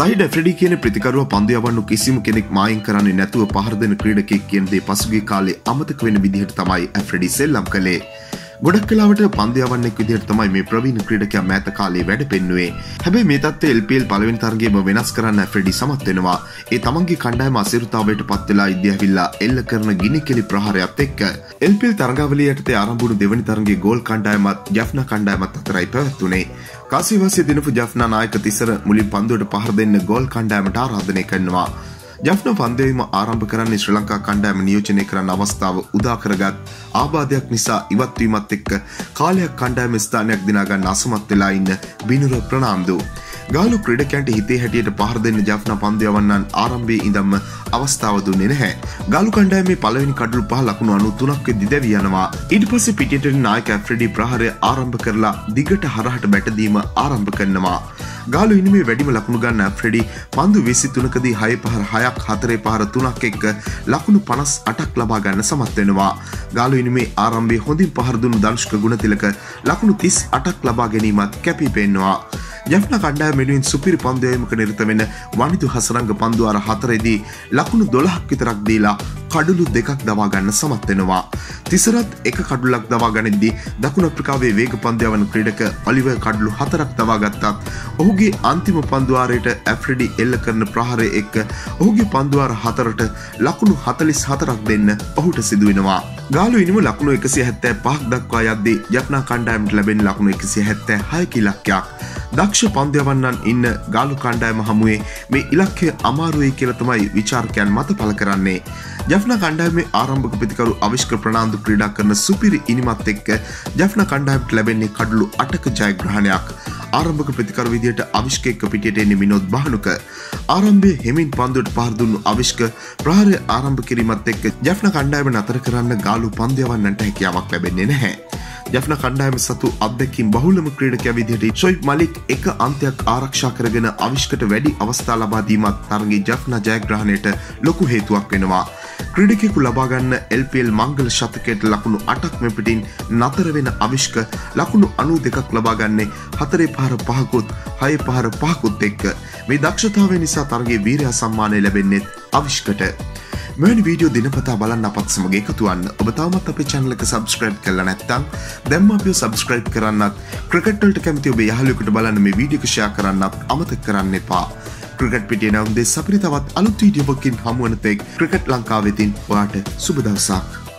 සයිඩ ෆ්‍රඩි කියන ප්‍රතිකරුව පන්දයවන්නු කිසිම කෙනෙක් මායින් කරන්නේ නැතුව පහරදන ක්‍රීඩකෙක් කියන්දේ පසුගේ කාලේ අමතක වෙන විදිහට තමයි ඇෆ්‍රඩි සෙල්ලම් කළේ. ගොඩක් කලාවට පන්දයවන්නෙක් විදිහට තමයි මේ ප්‍රවීණ ක්‍රීඩකයා මෑත කාලේ වැඩ පෙන්නුවේ. හැබැයි මේ තත්ත්වය LPL පළවෙනි තරගයේම වෙනස් කරන්න ෆ්‍රෙඩි සමත් වෙනවා. ඒ තමන්ගේ කණ්ඩායම අසිරුතාවයට පත් වෙලා ඉදියවිල්ලා එල්ල කරන ගිනිකෙලි ප්‍රහාරයත් එක්ක LPL තරගාවලිය යටතේ ආරම්භ වුණු දෙවනි තරගයේ ගෝල් කණ්ඩායමත් ජෆ්නා කණ්ඩායමත් අතරයි පැවැත්වුණේ. කාසිවාසිය දිනපු ජෆ්නා නායක තිසර මුලින් පන්දුවට පහර දෙන්න ගෝල් කණ්ඩායමට ආරාධනය කරනවා. ජෆ්න පන්දවීම ආරම්භ කරන්නේ ශ්‍රී ලංකා කණ්ඩෑම නියෝජනය කරන්න අවස්ථාව උදාකරගත් ආබාධයක් නිසා ඉවත්වීමත් එක්ක කාලයක් කණ්ඩෑම ස්ථානයක් දිනාගන්න අසමත් වෙලා ඉන්න බිනුර ප්‍රනාම්දු. ගාලු ක්‍රඩකැන්ට හිතේ හැටියට පහර දෙන්න ජාප්න පන්දයවන්නන් ආරම්භය ඉදම්ම අවස්ථාව දුන්නේ නැහැ. ගලු කණ්ඩෑමේ පලවෙනි කඩලු පහ ලකුණු අනු තුනක්ව දිදැව යනවා. ඉඩ පස්සේ පිටියට නායක ෆ්‍රඩි ප්‍රහරය ආරම්භ කරලා දිගට හරහට බැටදීම ආරම්භ කරනවා. ගාලු ඉනිමේ වැඩිම ලකුණු ගන්න ෆ්‍රෙඩි පන්දු විසි තුනකදී හය පහර හයක් හතරේ පහර තුනක් එක්ක ලකුණු පනස් අටක් ලබා ගන්න සමත් වෙනවා. ගාලු ඉනිමේ ආරම්භය හොඳින් පහරදුණු දංශක ගුණතිලක ලකුණු තිස් අටක් ලබා ගැනීමත් කැපී පෙන්නවා. යෆ්න කණ්ඩෑ මෙනුවෙන් සුපිරි පන්දයමක නිරත වෙන වනිදු හසරංග පන්දුවර හතරෙදී ලකුණු දොළහක් විතරක් දීලා කඩුලු දෙකක් දවා ගන්න සමත් වෙනවා. තිසරත් එක කඩුලක් දවා ගනිද්දී දකුණ අප්‍රිකාවේ වේග පන්දයවන ක්‍රීඩක ඔලිව කඩලු හතරක් දවා ගත්තත් ඔහුගේ අන්තිම පන්දුවාරයට ඇෆ්‍රඩි එල්ල කරන ප්‍රහාරය එක්ක ඔහුගේ පන්දුවාර හතරට ලකුණු හතලිස් හතරක් දෙන්න ඔහුට සිදුවෙනවා. ගාලු ඉනිම ලකුණු එකසිය හැත්තෑ පහක් දක්වා යද්දී යක්නා කණ්ඩායමට ලැබෙන ලකුණු එකසිය හැත්තෑ හයකි ලක්යක්. දක්ෂ පන්දයවන්නන් ඉන්න ගාලු කණ්ඩායම හමුවේ මේ ඉලක්කය අමාරුවයි කියලතමයි විචාර්කයන් මත පල කරන්නේ. ජෆ්න කණ්ඩායමේ ආරම්භක ප්‍රතිකරු අවිශ්ක ප්‍රනාාන්දු ක්‍රඩා කරන සුපිරි ඉනිමත් එක්ක ජෆ්න කණ්ඩායමට ලැබෙන්නේ කඩලු අටක ජයග්‍රහණයක් ආරම්භක ප්‍රතිකර විදියට අවිශ්කයක පිටියට එන්නේ මිනොත් බහනුක ආරම්භය හෙමින් පන්දුවට පහරදුන්නු අවිශ්ක ප්‍රහාරය ආරම්භ කිරීමත් එක්ක ජෆ්න කණ්ඩායම නතර කරන්න ගාලු පන්දයවන්නට හැකියාවක් ලැබෙන්නේ නැහැ. ජෆන කණ්ඩායම සතු අත්දැකින් බහුලම ක්‍රීඩක විදිහට ශොයි් මලික් එක අන්තයක් ආරක්ෂා කරගෙන අවිශ්කට වැඩි අවස්ථා ලබාදීමත් තරගේ ජෆ්න ජයග්‍රහණයට ලොකු හේතුවක් වෙනවා. ක්‍රඩිකෙකු ලබාගන්න එල්පල් මංගල ශතකයට ලකුණු අටක් මෙපිටින් නතර වෙන අවිශ්ක ලකුණු අනු දෙකක් ලබාගන්නේ හතරේ පහර පහකුත් හය පහර පහකුත් එක්ක මේ දක්ෂතාව නිසා තරගේ වීරයා සම්මානය ලැබෙන්නෙත් අවිශ්කට. මෙනි වීඩියෝ දිනපතා බලන්න අපත් සමගේ එකතුවන්න ඔබ තවමත් අපේ චැනලක සබස්ක්‍රයිබ් කරල නැත්තම් දැම්ම අපිය සබස්ක්‍රයිබ් කරන්නත් ක්‍රකටල්ට කැමති ඔබ යහලුකට බලන්න මේ වීඩියකෂයා කරන්නත් අමතක් කරන්න එපා. ක්‍රිකට් පිටිය නවන්දේ සපිරි තවත් අලුත් වීඩියෝවකින් හමුවනතෙක් ක්‍රිකට් ලංකාවෙතින් වාට සුබදවසක්.